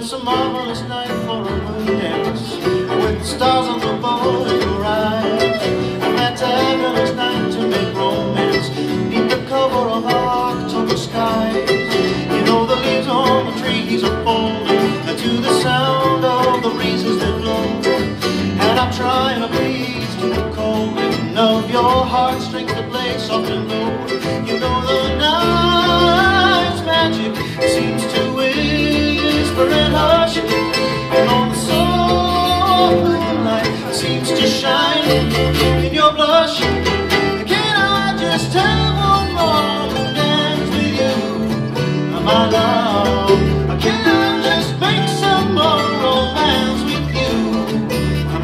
fabulous night for a moon dance with stars on the bowl in your eyes. A fantabulous night to make romance neath the cover of October skies. You know the leaves on the trees are falling to the sound of the breezes that blow. And I'm trying to please to the calling of your heartstrings that play soft and low. Seems to shine in your blush. Can I just have one more dance with you, my love? Can I just make some more romance with you,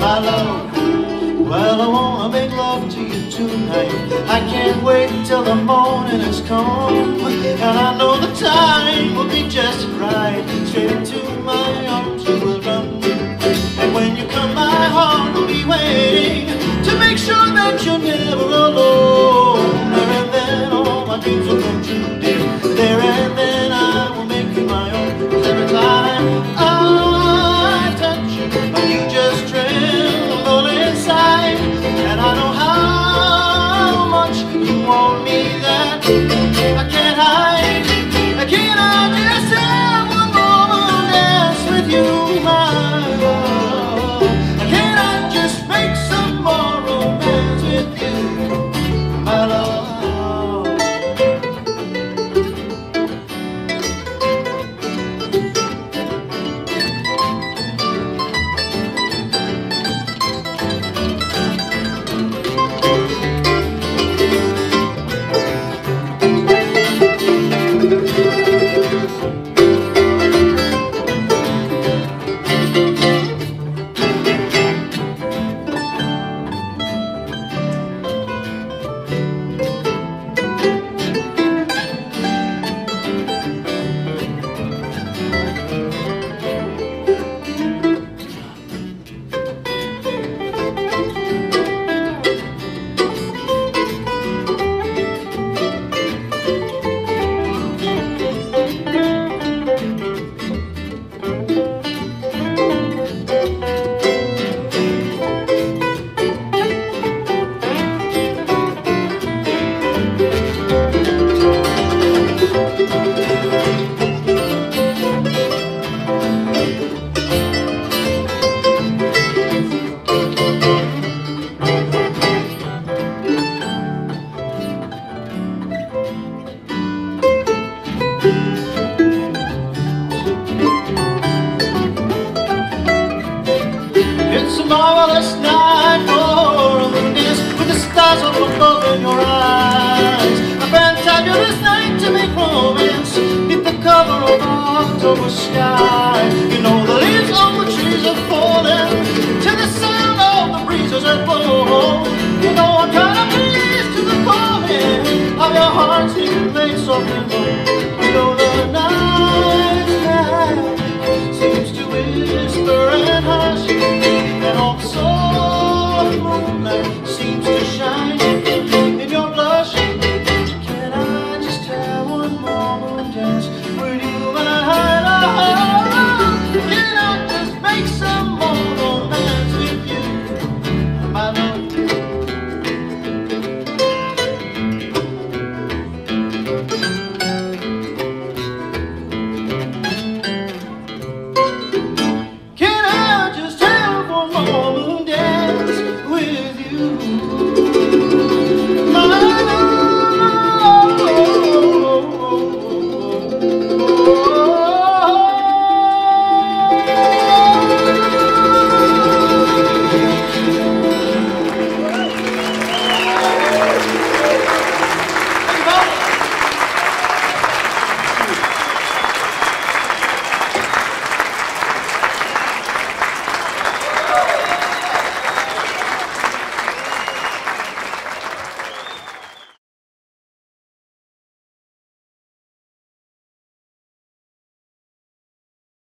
my love? Well, I wanna make love to you tonight. I can't wait till the morning has come. And I know the time will be just right. Straight into my arms you're never It's a marvelous night for a dance with the stars up above in your eyes. A fantabulous night to make romance beneath the cover of October sky. You know the leaves on the trees are falling to the sound of the breezes that blow. You know I'm kind of pleased to the calling of your heart's beating place low.